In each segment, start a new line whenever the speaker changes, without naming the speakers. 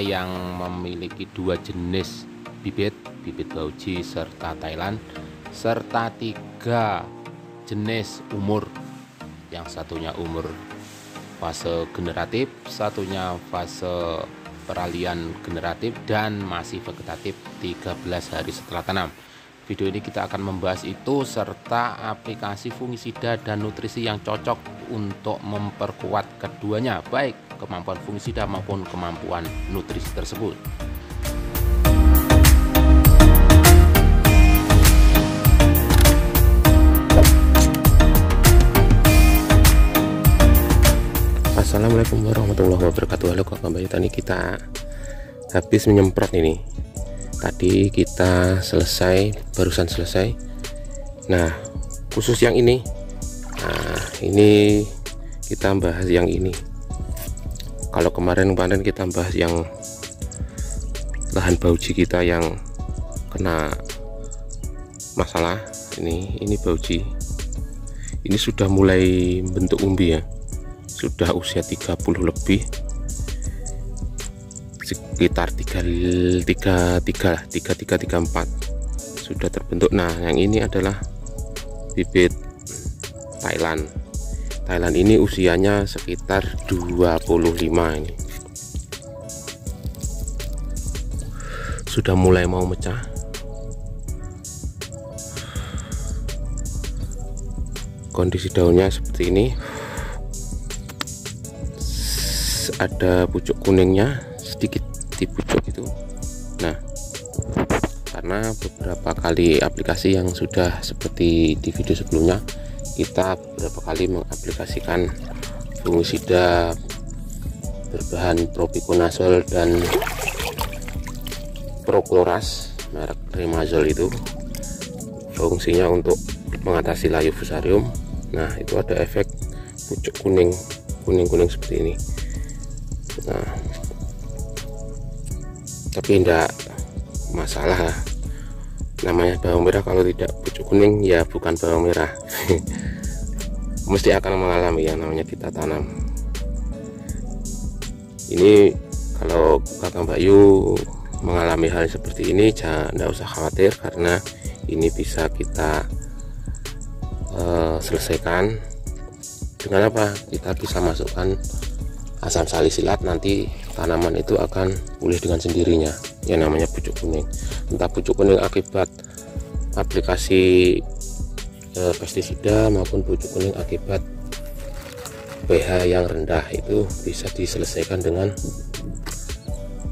yang memiliki dua jenis bibit, bibit bauji serta Thailand, serta tiga jenis umur. Yang satunya umur fase generatif, satunya fase peralihan generatif dan masih vegetatif 13 hari setelah tanam. Video ini kita akan membahas itu serta aplikasi fungisida dan nutrisi yang cocok untuk memperkuat keduanya, baik kemampuan fungisida maupun kemampuan nutrisi tersebut. Assalamualaikum warahmatullahi wabarakatuh. Halo kok kembali tadi kita habis menyemprot ini. Tadi kita selesai barusan selesai. Nah khusus yang ini. Nah ini kita bahas yang ini kalau kemarin-kemarin kita bahas yang lahan bauji kita yang kena masalah ini ini bauji. Ini sudah mulai bentuk umbi ya. Sudah usia 30 lebih. Sekitar 3 3 3 3 3 3 3 4 sudah terbentuk. Nah yang ini adalah bibit Thailand Thailand ini usianya sekitar 25 ini. Sudah mulai mau mecah. Kondisi daunnya seperti ini. Ada pucuk kuningnya sedikit di pucuk itu. Nah karena beberapa kali aplikasi yang sudah seperti di video sebelumnya kita beberapa kali mengaplikasikan fungisida berbahan propiconazole dan prokloras merek remazol itu. Fungsinya untuk mengatasi layu fusarium. Nah itu ada efek pucuk kuning kuning-kuning seperti ini. Nah tapi tidak masalah. Namanya bawang merah kalau tidak pucuk kuning ya bukan bawang merah mesti akan mengalami yang namanya kita tanam. Ini kalau kakak Bayu mengalami hal seperti ini jangan tidak usah khawatir karena ini bisa kita uh, selesaikan. Dengan apa? Kita bisa masukkan asam salisilat nanti tanaman itu akan pulih dengan sendirinya yang namanya pucuk kuning. Entah pucuk kuning akibat aplikasi e, pestisida maupun pucuk kuning akibat pH yang rendah itu bisa diselesaikan dengan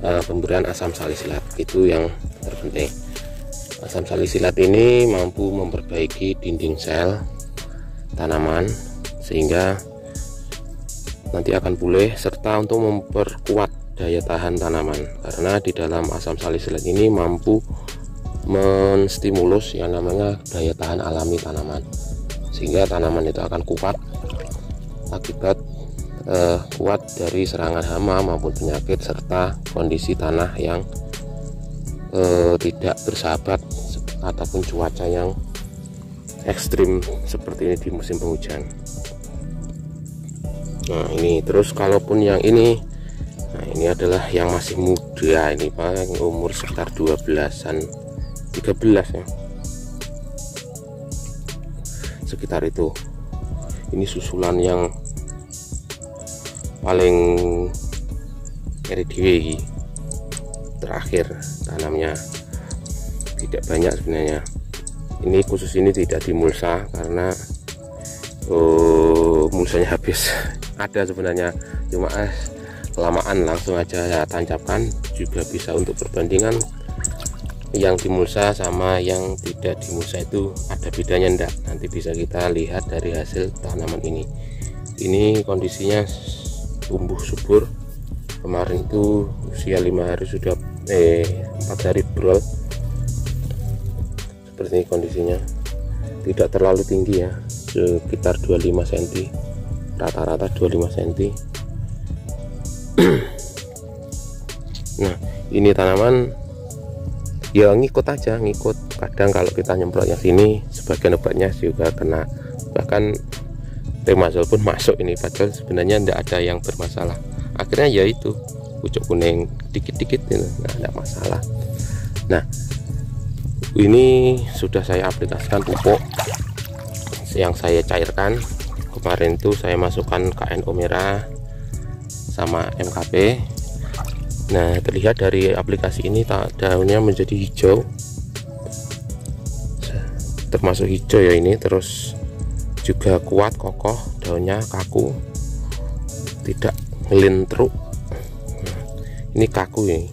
e, pemberian asam salisilat. Itu yang terpenting. Asam salisilat ini mampu memperbaiki dinding sel tanaman sehingga nanti akan pulih serta untuk memperkuat daya tahan tanaman. Karena di dalam asam salisilat ini mampu menstimulus yang namanya daya tahan alami tanaman. Sehingga tanaman itu akan kuat akibat eh, kuat dari serangan hama maupun penyakit serta kondisi tanah yang eh, tidak bersahabat ataupun cuaca yang ekstrim seperti ini di musim penghujan. Nah ini terus kalaupun yang ini nah ini adalah yang masih muda ini paling umur sekitar 12an 13 ya. Sekitar itu. Ini susulan yang paling RDW terakhir tanamnya. Tidak banyak sebenarnya. Ini khusus ini tidak dimulsa karena oh, mulsanya habis. Ada sebenarnya. Cuma eh kelamaan langsung aja ya tancapkan. Juga bisa untuk perbandingan yang dimulsa sama yang tidak dimulsa itu ada bedanya enggak nanti bisa kita lihat dari hasil tanaman ini. Ini kondisinya tumbuh subur. Kemarin itu usia lima hari sudah eh empat hari brol seperti ini kondisinya. Tidak terlalu tinggi ya sekitar 25 cm rata-rata 25 cm nah ini tanaman ya ngikut aja ngikut. Kadang kalau kita nyemprot yang sini sebagian obatnya juga kena. Bahkan remazol pun masuk ini padahal sebenarnya tidak ada yang bermasalah. Akhirnya ya itu pucuk kuning dikit-dikit ini nah tidak masalah. Nah ini sudah saya aplikasikan pupuk yang saya cairkan. Kemarin itu saya masukkan KNO merah sama MKP nah terlihat dari aplikasi ini daunnya menjadi hijau. Termasuk hijau ya ini terus juga kuat kokoh daunnya kaku. Tidak ngelintruk nah, ini kaku ini.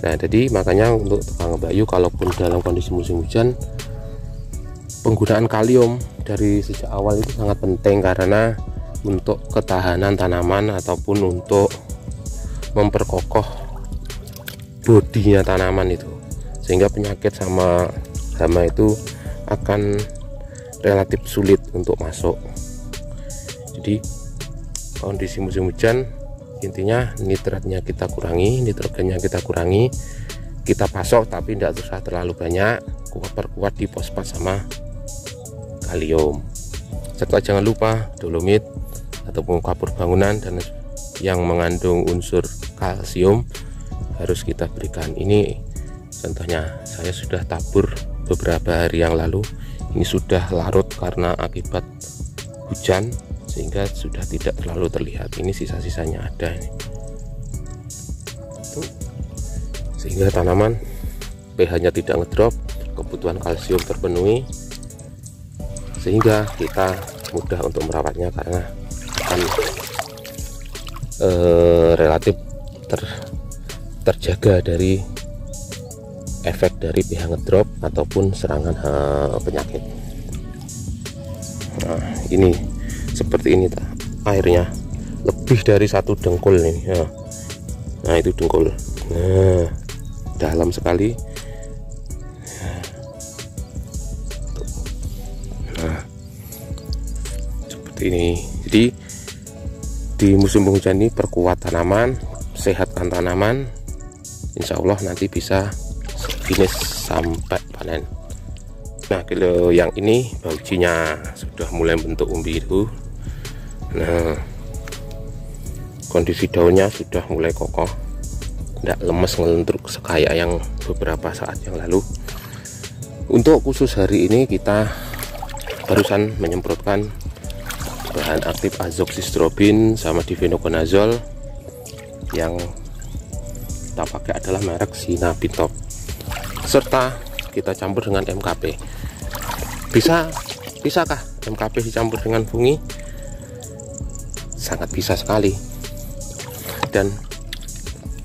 Nah jadi makanya untuk tukang bayu kalaupun dalam kondisi musim hujan penggunaan kalium dari sejak awal itu sangat penting karena untuk ketahanan tanaman ataupun untuk memperkokoh bodinya tanaman itu. Sehingga penyakit sama hama itu akan relatif sulit untuk masuk. Jadi kondisi musim hujan intinya nitratnya kita kurangi nitrogennya kita kurangi kita pasok tapi tidak usah terlalu banyak kuat perkuat di fosfat sama kalium. Serta jangan lupa dolomit ataupun kapur bangunan dan yang mengandung unsur kalsium harus kita berikan. Ini contohnya saya sudah tabur beberapa hari yang lalu. Ini sudah larut karena akibat hujan sehingga sudah tidak terlalu terlihat. Ini sisa-sisanya ada sehingga tanaman pH nya tidak ngedrop kebutuhan kalsium terpenuhi sehingga kita mudah untuk merawatnya karena akan eh, relatif ter, terjaga dari efek dari pH ngedrop ataupun serangan penyakit. Nah ini seperti ini tak airnya lebih dari satu dengkul nih ya. nah itu dengkul. Nah dalam sekali. Nah seperti ini. Jadi di musim penghujan ini perkuat tanaman sehatkan tanaman Insya Allah nanti bisa finish sampai panen. Nah kalau yang ini baujinya sudah mulai bentuk umbi itu. Nah kondisi daunnya sudah mulai kokoh. Tidak lemes ngelentruk sekaya yang beberapa saat yang lalu. Untuk khusus hari ini kita barusan menyemprotkan bahan aktif azoxystrobin sama difenoconazole yang kita pakai adalah merek Sinabitop serta kita campur dengan MKP bisa bisakah MKP dicampur dengan fungi sangat bisa sekali. Dan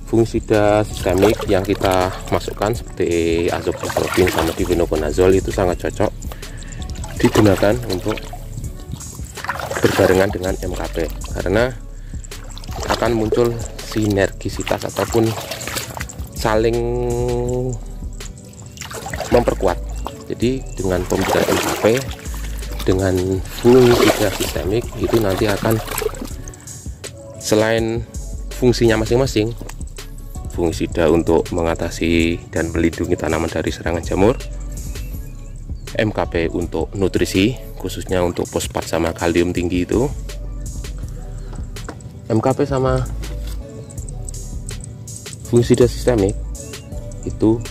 fungisida sistemik yang kita masukkan seperti azoxystrobin sama difenoconazole itu sangat cocok digunakan untuk berbarengan dengan MKP karena akan muncul sinergisitas ataupun saling memperkuat. Jadi dengan pemberian MKP dengan fungsi sistemik itu nanti akan selain fungsinya masing-masing fungisida untuk mengatasi dan melindungi tanaman dari serangan jamur MKP untuk nutrisi khususnya untuk fosfat sama kalium tinggi itu MKP sama fungisida sistemik itu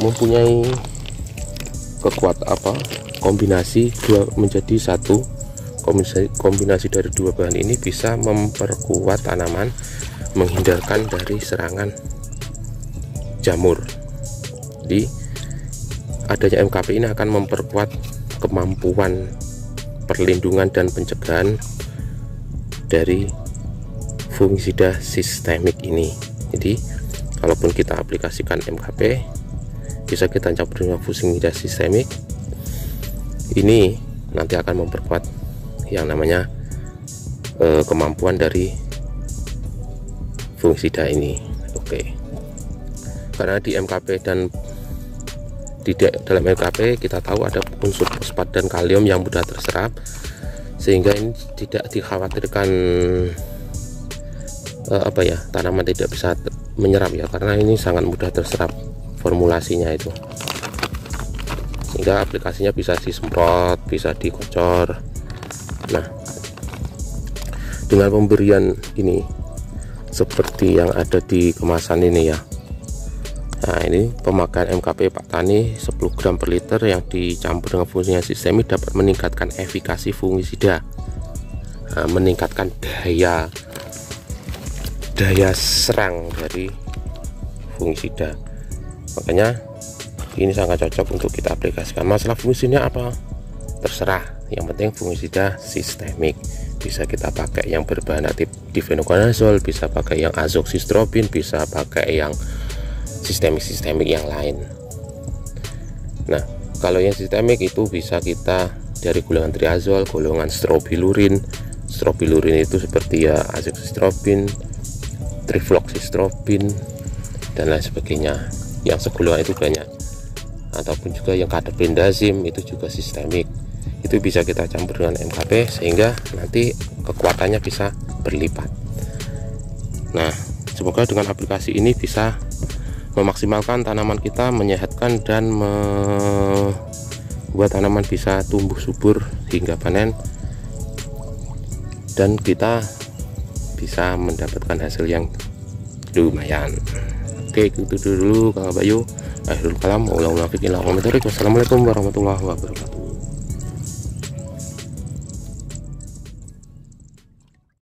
mempunyai kekuat apa kombinasi dua menjadi satu. Kombinasi, kombinasi dari dua bahan ini bisa memperkuat tanaman menghindarkan dari serangan jamur. Jadi adanya MKP ini akan memperkuat kemampuan perlindungan dan pencegahan dari fungisida sistemik ini jadi kalaupun kita aplikasikan MKP bisa kita campur dengan fungsi sistemik. Ini nanti akan memperkuat yang namanya eh, kemampuan dari fungisida ini. Oke. Karena di MKP dan di dalam MKP kita tahu ada unsur fosfat dan kalium yang mudah terserap sehingga ini tidak dikhawatirkan eh, apa ya tanaman tidak bisa menyerap ya karena ini sangat mudah terserap formulasinya itu. Sehingga aplikasinya bisa disemprot bisa dikocor. Nah dengan pemberian ini seperti yang ada di kemasan ini ya. Nah ini pemakaian MKP Pak Tani 10 gram per liter yang dicampur dengan fungsinya sistemik dapat meningkatkan efikasi fungisida. Nah, meningkatkan daya daya serang dari fungisida makanya ini sangat cocok untuk kita aplikasikan. Masalah fungsinya apa? Terserah. Yang penting fungisida sistemik. Bisa kita pakai yang berbahan aktif difenokonazol bisa pakai yang azoxystrobin bisa pakai yang sistemik-sistemik yang lain. Nah kalau yang sistemik itu bisa kita dari golongan triazol golongan strobilurin strobilurin itu seperti ya azoxystrobin trifloxystrobin dan lain sebagainya. Yang segolongan itu banyak. Ataupun juga yang karbendazim itu juga sistemik. Itu bisa kita campur dengan MKP sehingga nanti kekuatannya bisa berlipat. Nah semoga dengan aplikasi ini bisa memaksimalkan tanaman kita menyehatkan dan membuat tanaman bisa tumbuh subur hingga panen. Dan kita bisa mendapatkan hasil yang lumayan. Oke itu dulu Kang Bayu. Akhirul kalam wassalamualaikum warahmatullahi wabarakatuh